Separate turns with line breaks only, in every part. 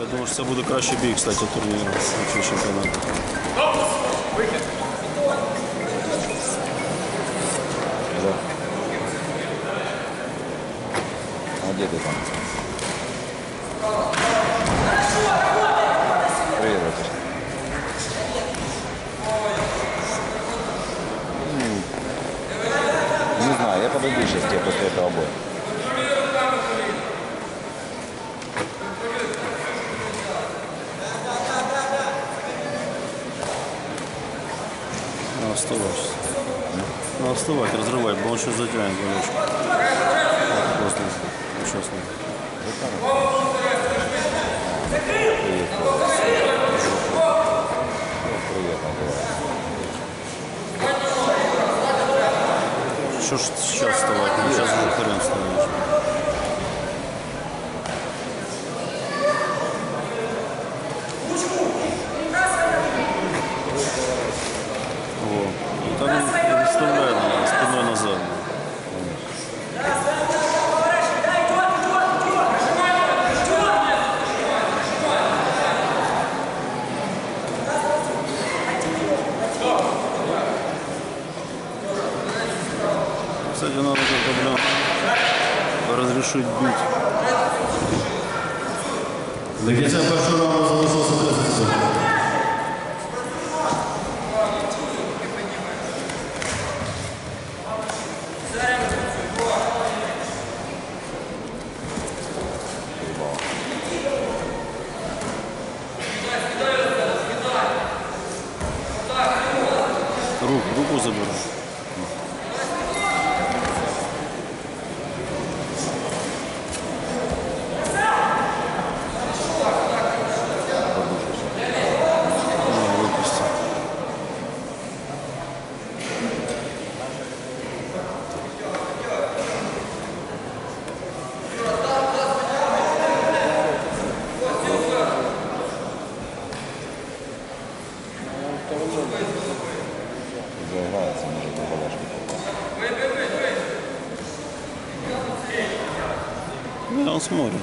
Я думаю, що це буде кращий бій, кстати, турніру цього чемпіонату.
Да. А где ты там? Привет, братишка. Ну, Не знаю, я подойду сейчас тебе после этого боя.
Надо вставать. Надо вставать, разрывать, он сейчас затянет. Вот просто
было.
Что ж сейчас вставать? Сейчас уже хрен встанешь. Во. И там не не вставляет надо, спиной назад. Кстати, надо как-то, блин, разрешить бить.
Раунду залишилося 30 секунд.
Руку, руку Да, он смотрит.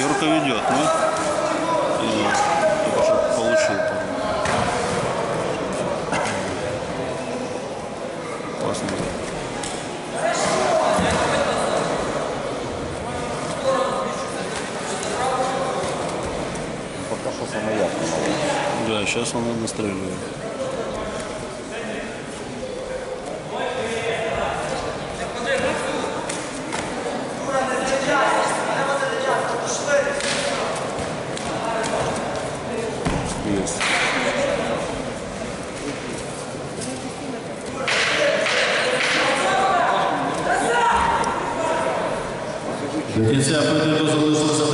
Юрка ведет, ну? Да, сейчас он настреливает. Есть.
Залишилося 30 секунд.